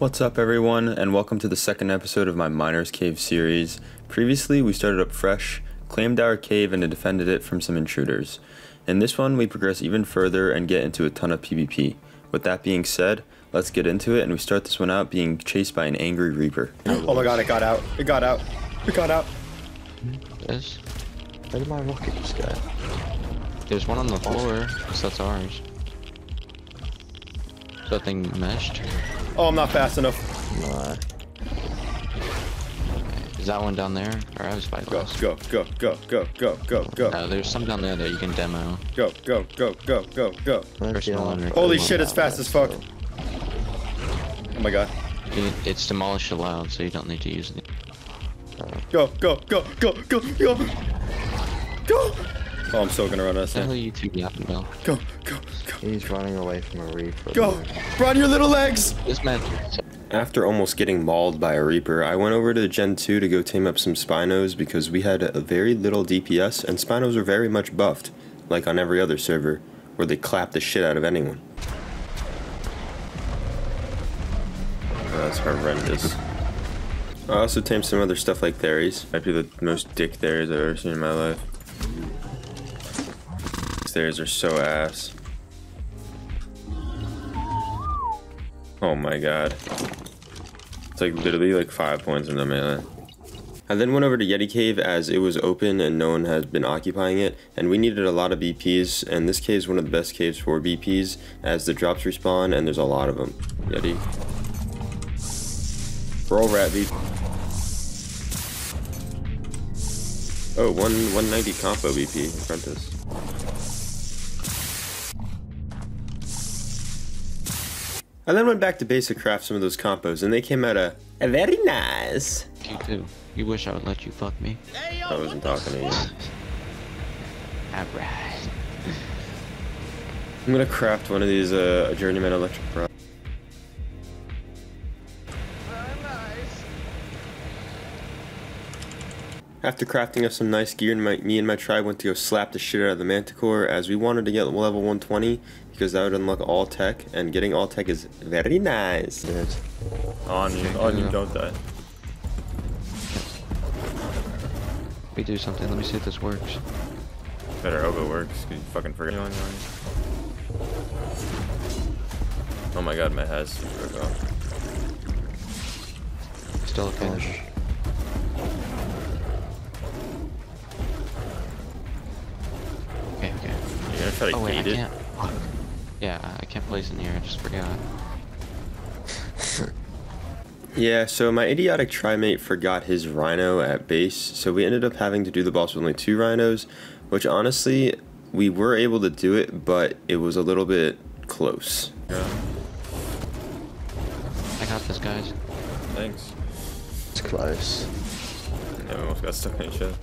What's up, everyone, and welcome to the second episode of my Miners Cave series. Previously, we started up fresh, claimed our cave, and defended it from some intruders. In this one, we progress even further and get into a ton of PvP. With that being said, let's get into it, and we start this one out being chased by an angry Reaper. Oh my god, it got out. It got out. It got out. Yes. Where did my rocket just go? There's one on the floor, so that's ours. Is that thing meshed? Oh, I'm not fast enough. No. Is that one down there? Or I was Go, spyglass. go, go, go, go, go, go, go, No, there's some down there that you can demo. go, go, go, go, go, go. Where's the Personal other- under- Holy shit, it's fast as fuck. still? Oh my god. You- It's demolished allowed, so you don't need to use it. Go, go, go, go, go, go. Go. Oh, I'm still gonna run out of What the hell are sand. you two yapping about? Go, go, go. He's running away from a reaper. Go. Run your little legs. This man. After almost getting mauled by a Reaper, I went over to Gen 2 to go tame up some Spinos because we had a very little DPS and Spinos are very much buffed, like on every other server, where they clap the shit out of anyone. That's horrendous. I also tamed some other stuff like Theris. Might be the most dick Theris I've ever seen in my life. Theris are so ass. Oh my god. It's like literally like five points in the melee. I then went over to Yeti Cave as it was open and no one has been occupying it, and we needed a lot of BPs, and this cave is one of the best caves for BPs as the drops respawn and there's a lot of them. Yeti. Roll rat V. Oh, one 190 combo BP, apprentice. I then went back to base to craft some of those compos, and they came out a, a very nice. You too. You wish I would let you fuck me? I wasn't talking to you. Alright. I'm gonna craft one of these uh, journeyman electric rod. After crafting up some nice gear, my, me and my tribe went to go slap the shit out of the Manticore as we wanted to get level 120 because that would unlock all tech, and getting all tech is very nice. Did. On you, on you, don't die. We do something. Let me see if this works. Better hope it works, cause you fucking forget. Oh my god, my has broke off. Still a finish. Okay, okay. You're gonna try to Oh wait, I it? can't. Fuck. Yeah, I can't place in here. I just forgot. Yeah, so my idiotic trimate forgot his rhino at base, so we ended up having to do the boss with only two rhinos, which honestly, we were able to do it, but it was a little bit close. I got this, guys. thanks. It's close. Yeah, we almost got stuck in shit.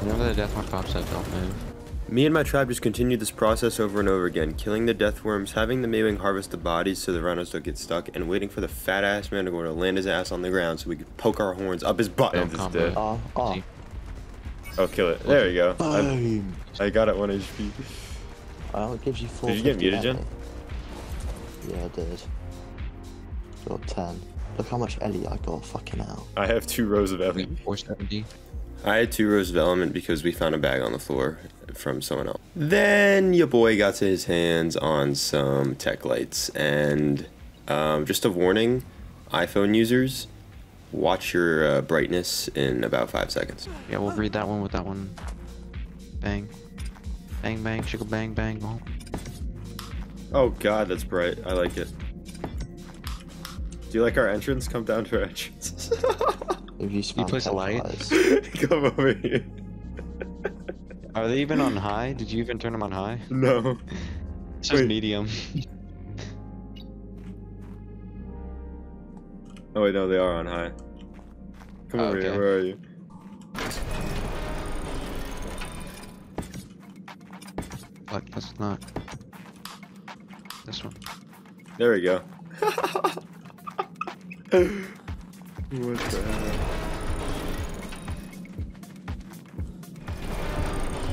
Whenever the death mark pops up, don't move. Me and my tribe just continued this process over and over again, killing the death worms, having the Maewing harvest the bodies so the rhinos don't get stuck, and waiting for the fat ass manticore to land his ass on the ground so we could poke our horns up his butt. Bam combo. Oh, oh. See? Oh, kill it. There you go. I, Boom. I got it 1 HP. Well, it gives you four. Did you get muted, Jen? Yeah, I did. Got 10. Look how much Ellie I got, fucking hell. I have two rows of Ellie. 470. I had two rows of element because we found a bag on the floor from someone else. Then your boy got to his hands on some tech lights, and um, just a warning, iPhone users, watch your uh, brightness in about five seconds. Yeah, we'll read that one with that one. Bang. Bang, bang, chickle, bang, bang. Oh. Oh god, that's bright. I like it. Do you like our entrance? Come down to our entrance. If you spam place a light? Come over here. Are they even on high? Did you even turn them on high? No. It's just Wait. medium. Oh wait, no, they are on high. Come over here. Where are you? Fuck, that's not. This one. There we go. what the hell?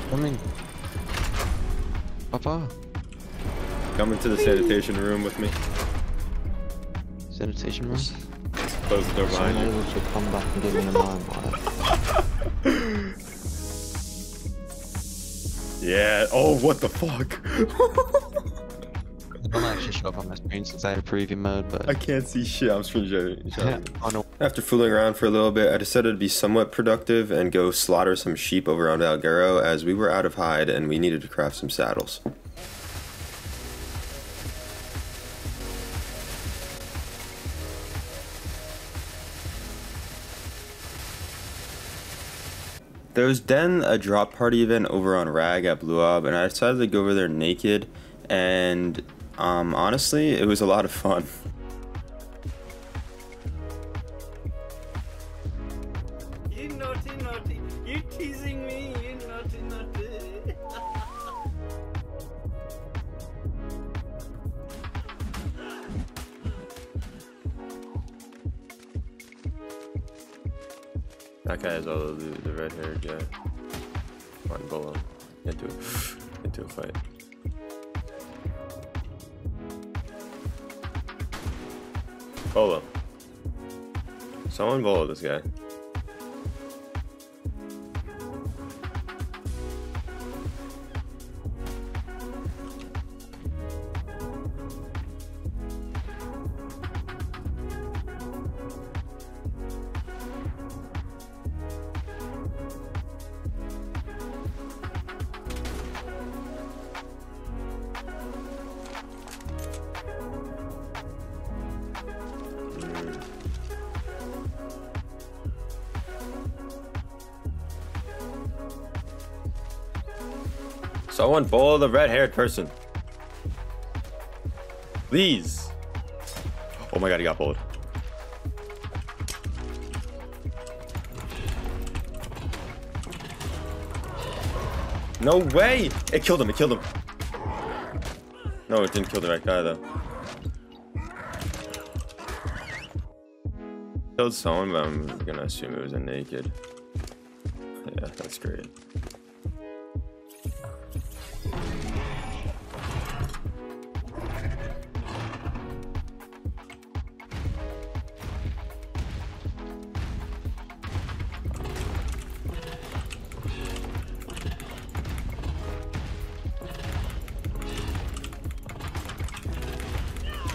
Coming. Papa. Come into the sanitation room with me. Sanitation room? Close the door behind you. able to come back and give me a limelight. Yeah. Oh, what the fuck? It don't actually show up on my screen since I had preview mode, but I can't see shit. I'm screen sharing. After fooling around for a little bit, I decided to be somewhat productive and go slaughter some sheep over on Valguero as we were out of hide and we needed to craft some saddles. There was then a drop party event over on Rag at Blue Ob, and I decided to go over there naked, and um, honestly, it was a lot of fun. You naughty, naughty. You teasing me, you naughty, naughty. That guy has all the loot, the red haired guy. Come on, Bolo. Into, into a fight. Bolo. Someone bolo this guy. Someone bolo the red haired person. Please. Oh my god, he got bowled. No way! It killed him, it killed him. No, it didn't kill the right guy though. Killed someone, but I'm gonna assume it was a naked. Yeah, that's great.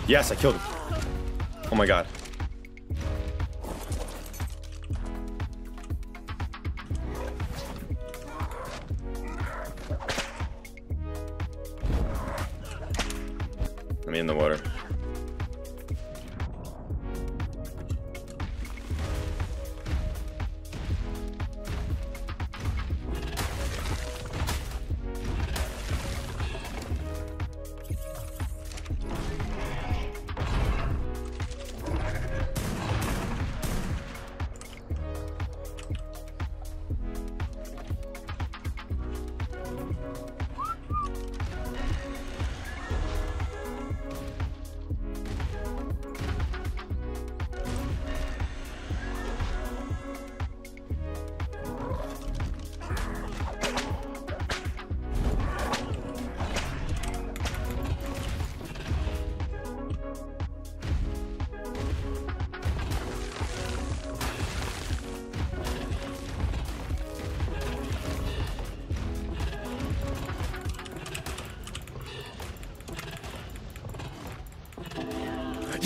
Yes, I killed him. Oh my god.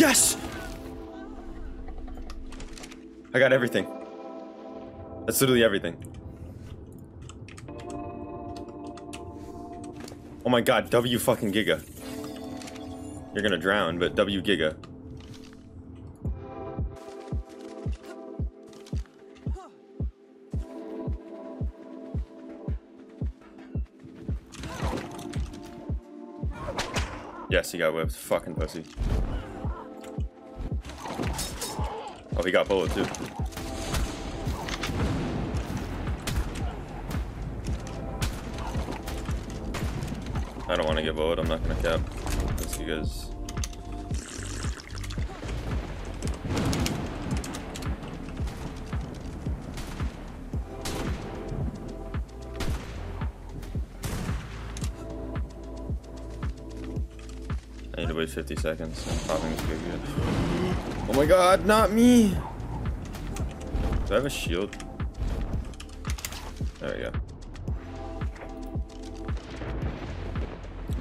Yes! I got everything. That's literally everything. Oh my god, W fucking Giga. You're gonna drown, but W Giga. Yes, he got whipped. Fucking pussy. Oh, he got bullet too. I don't want to get bullet. I'm not gonna cap. Just because. wait 50 seconds. I'm popping this. Oh my god, not me! Do I have a shield? There we go.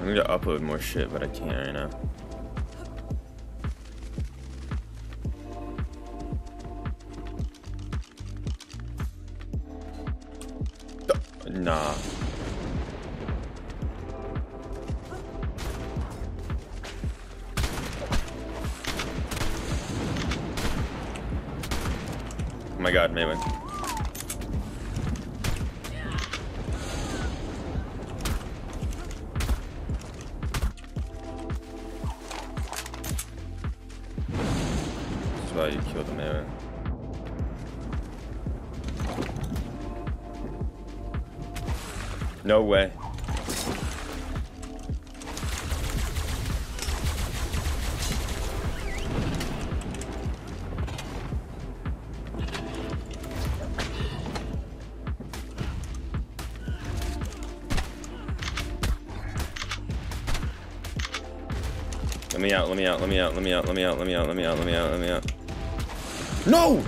I need to upload more shit, but I can't right now. Nah. My god, Maewing. That's why you killed the Maewing. No way. Me out, let me out, let me out, let me out, let me out, let me out, let me out, let me out, let me out. No!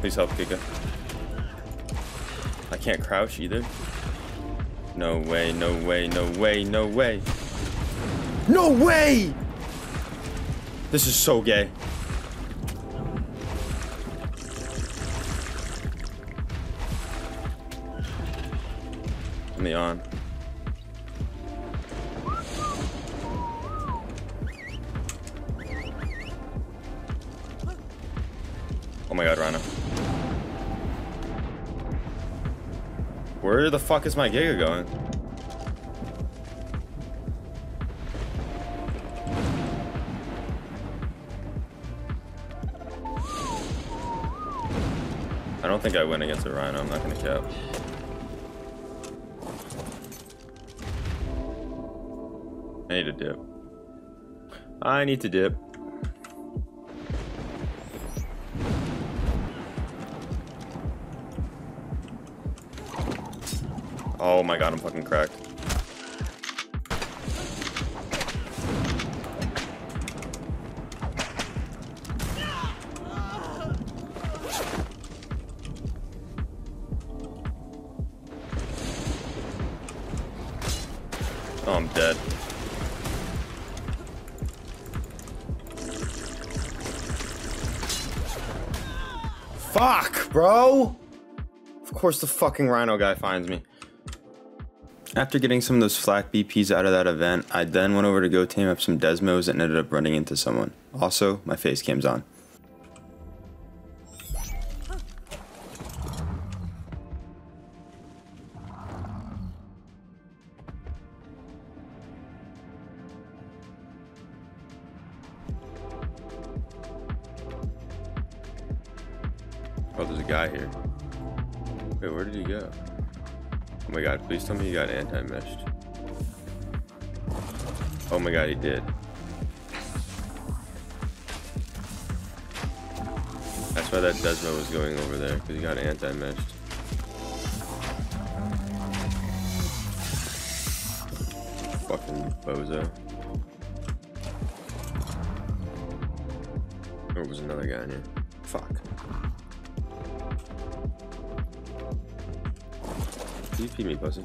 Please help, Giga. I can't crouch either. No way, no way, no way, no way. No way! This is so gay. Let me on. My god, Rhino. Where the fuck is my Giga going? I don't think I win against a Rhino, I'm not gonna cap. I need to dip. I need to dip. Oh my god, I'm fucking cracked. Oh, I'm dead. Fuck, bro! Of course the fucking rhino guy finds me. After getting some of those flak BPs out of that event, I then went over to go tame up some Desmos and ended up running into someone. Also, my face cam's on. Oh, there's a guy here. Wait, where did he go? Oh my god, please tell me he got anti-meshed. Oh my god, he did. That's why that Desmo was going over there, because he got anti-meshed. Fucking bozo. There was another guy in here. Fuck. DP me, pussy.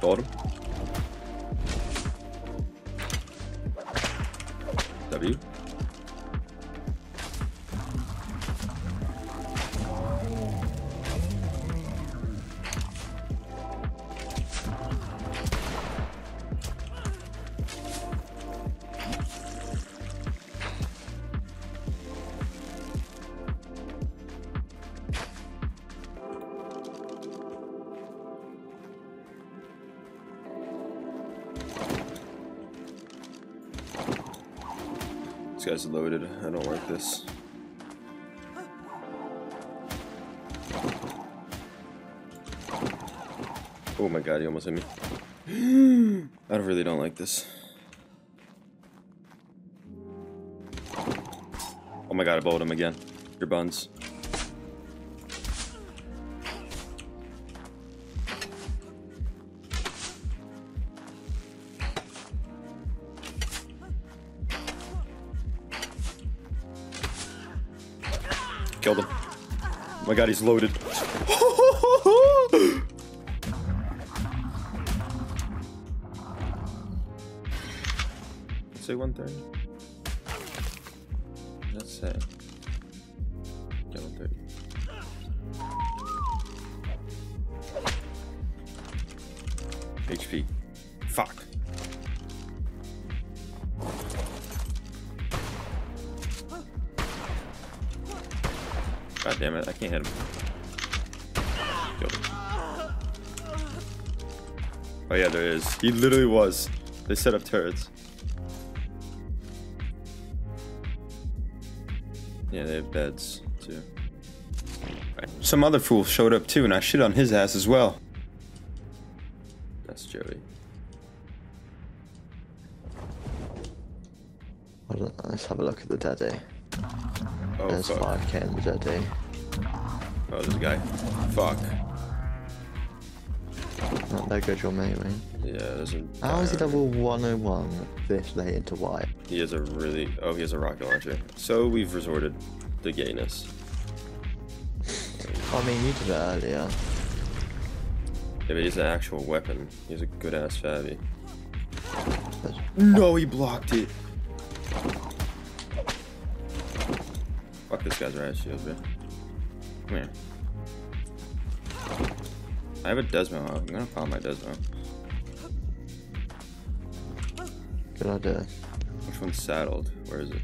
Got him. W. guy's loaded. I don't like this. Oh my god, he almost hit me. I really don't like this. Oh my god, I bowled him again. Your buns. Killed him. my god, he's loaded. say 130. Let's God damn it, I can't hit him. Oh yeah, there is. He literally was. They set up turrets. Yeah, they have beds too. Some other fool showed up too, and I shit on his ass as well. 5k in. Oh, this guy. Fuck. Not that good, your mate, man. Yeah, there's a. How is he level 101 this late into white? He has a really. Oh, he has a rocket launcher. So we've resorted to gayness. I mean, you did it earlier. Yeah, but he's an actual weapon. He's a good ass Fabi. No, he blocked it. Fuck this guy's riot shield, bro. Come here. I have a Desmo. I'm gonna follow my Desmo. Good idea. Which one's saddled? Where is it?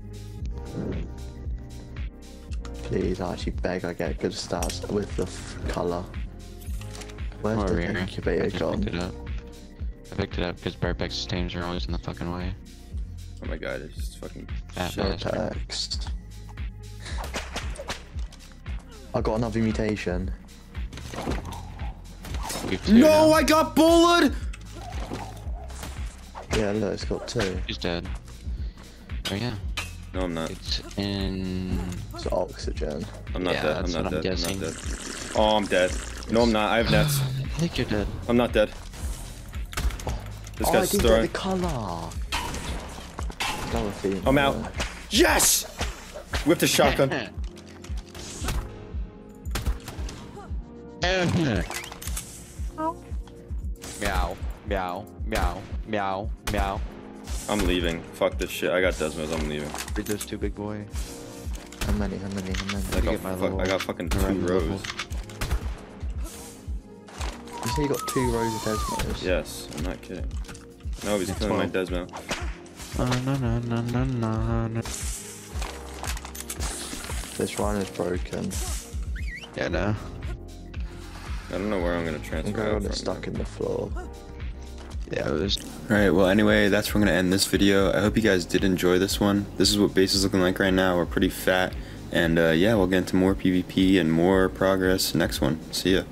Please, I actually beg I get good stats with the colour. Where's Over the here. I incubator just picked it up. I picked it up because Behrpex teams are always in the fucking way. Oh my god, it's just fucking Ah, shit. bastard. I got another mutation. No, now. I got bullet! Yeah, look, it's got two. He's dead. Oh yeah. No, I'm not. It's in. It's oxygen. I'm not Yeah, dead. I'm not what I'm dead. I'm guessing. not dead. Oh, I'm dead. No, I'm not. I have nets. I think you're dead. I'm not dead. This oh, I guy's didn't throwing. get the colour. I'm out. Yes! Whipped the shotgun. meow, meow, meow, meow, meow. I'm leaving. Fuck this shit. I got Desmos. I'm leaving. Read those two big boy. How many? How many? How many? I got, my fuck, little I got fucking two Miranda rows. level. You say you got two rows of Desmos? Yes, I'm not kidding. No, he's It's killing my twelve. Desmo. Na, na, na, na, na, na, na. This rhino's broken. Yeah, no. I don't know where I'm gonna I'm transfer going out to from. stuck in the floor. Yeah, it was. Alright, well, anyway, that's where we're going to end this video. I hope you guys did enjoy this one. This is what base is looking like right now. We're pretty fat. And uh, yeah, we'll get into more PvP and more progress next one. See ya.